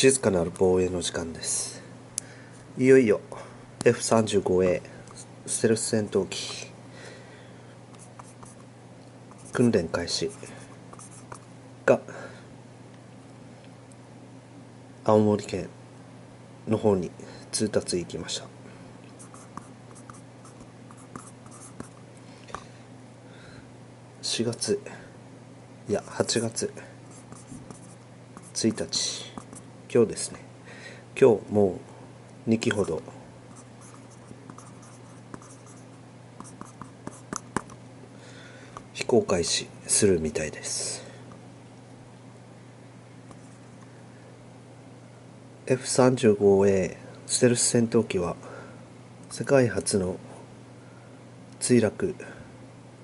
静かなる防衛の時間です。いよいよ F35A ステルス戦闘機訓練開始。が青森県の方に通達行きました。4月いや8月1日。今日ですね。今日もう2機ほど。飛行開始するみたいです。F35A ステルス戦闘機は世界初の墜落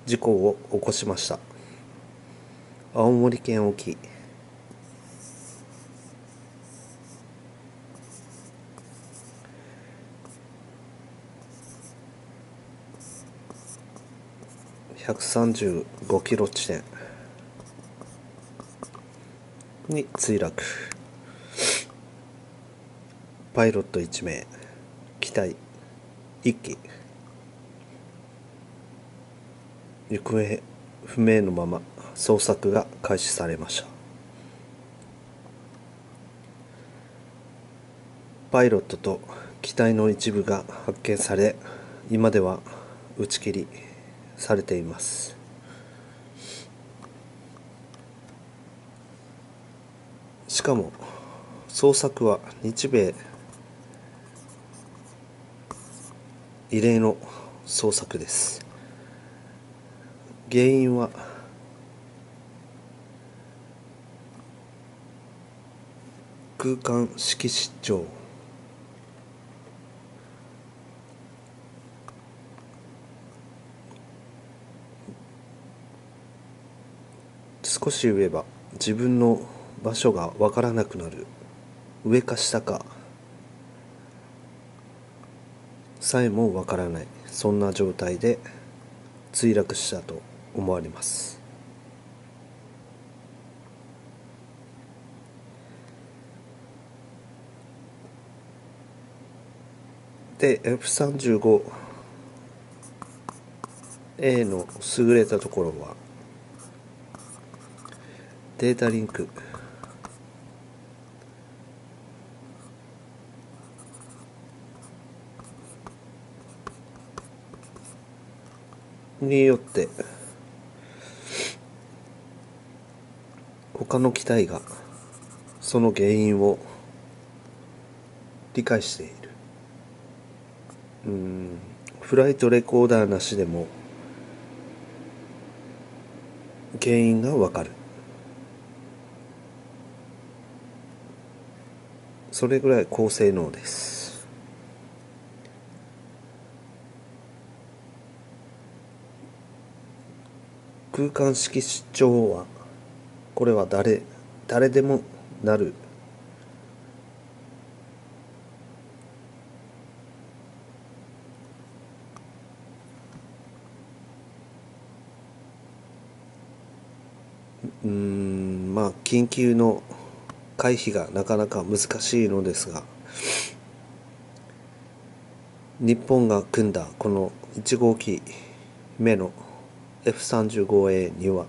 事故を起こしました。青森県沖。135キロ地点。に墜落。パイロット1名。機体。1機。行方不明のまま。捜索が開始されました。パイロットと機体の一部が発見され今では打ち切り。されています。しかも捜索は日米異例の捜索です。原因は空間識失調少し言えば自分の場所が分からなくなる。上か下か。さえも分からない。そんな状態で墜落したと思われます。で F35A の優れたところはデータリンク。によって他の機体がその原因を理解している。うんフライトレコーダーなしでも原因がわかる。それぐらい高性能です。空間識失調はこれは誰誰でもなる。うんまあ緊急の回避がなかなか難しいのですが日本が組んだこの1号機目の F35A には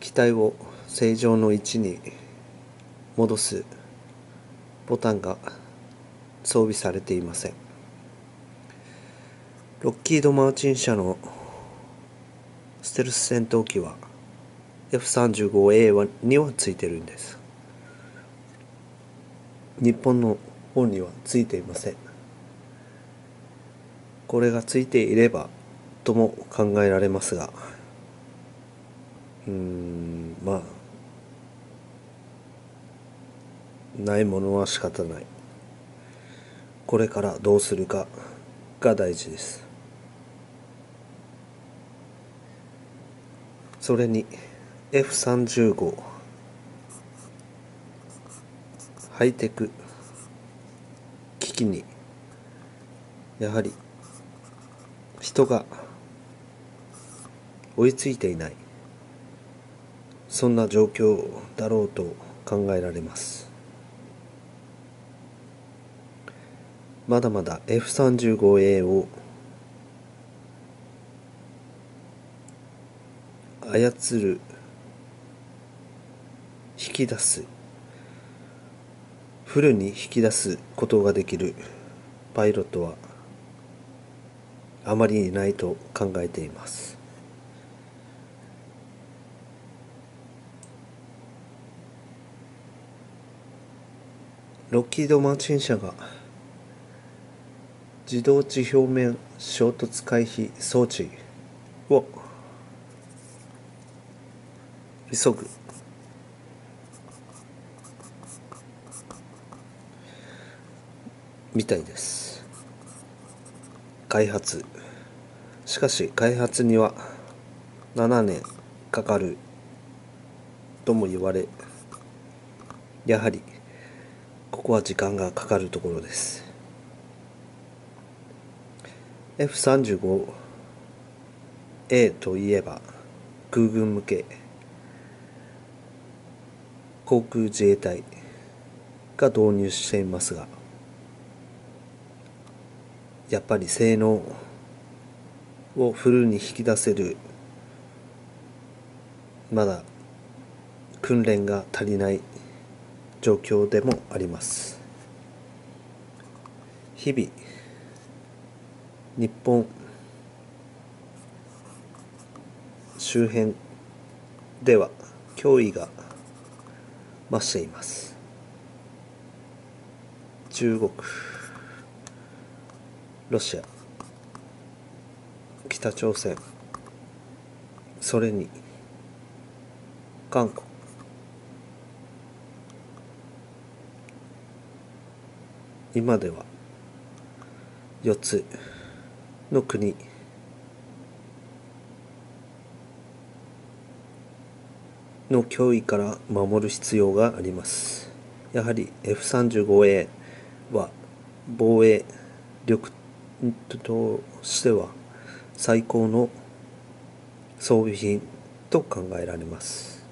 機体を正常の位置に戻すボタンが装備されていません。ロッキード・マーチン社のステルス戦闘機は F35A にはついてるんです。日本の方にはついていません。これがついていればとも考えられますが。うーんまあ。ないものは仕方ない。これからどうするかが大事です。それに F35 ハイテク機器にやはり人が追いついていない。そんな状況だろうと考えられます。まだまだ F35A を操る引き出す。フルに引き出すことができる。パイロットはあまりいないと考えています。ロッキード・マーチン社が自動地表面衝突回避装置を急ぐ。みたいです。開発。しかし開発には7年かかるとも言われやはりここは時間がかかるところです。F35A といえば空軍向け航空自衛隊が導入していますがやっぱり性能をフルに引き出せるまだ訓練が足りない状況でもあります。日々日本周辺では脅威が増しています。中国ロシア北朝鮮それに韓国。今では4つの国。の脅威から守る必要があります。やはり F35A は防衛力ととしては最高の装備品と考えられます。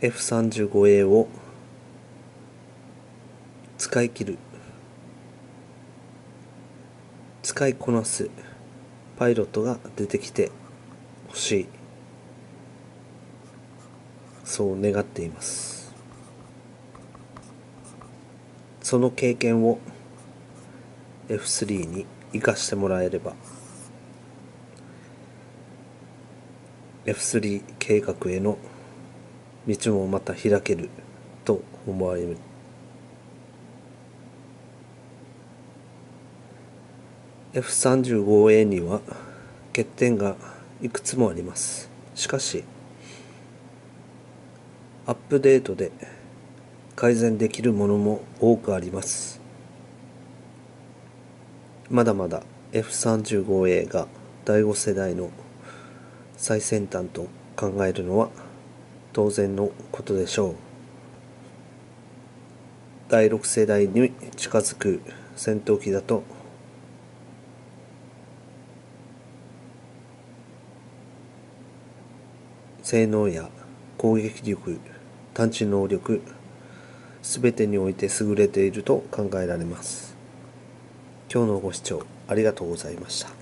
F35A を使い切る。使いこなす。パイロットが出てきてほしい。そう願っています。その経験を F3 に生かしてもらえれば。F3 計画への道もまた開けると思われる。F35A には欠点がいくつもあります。しかしアップデートで改善できるものも多くあります。まだまだ F35A が第5世代の最先端と考えるのは当然のことでしょう。第6世代に近づく戦闘機だと。性能や攻撃力探知能力すべてにおいて優れていると考えられます。今日のご視聴ありがとうございました。